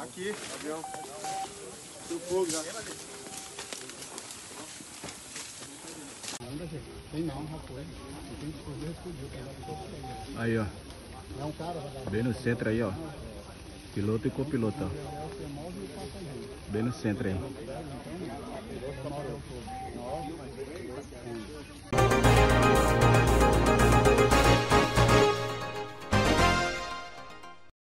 Deu fogo né? já. Tem não, já foi. Tem que fazer explodiu. Aí, ó. Bem no centro aí, ó. Piloto e copiloto, ó. Bem no centro aí.